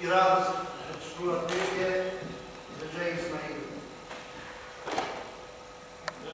irados, sua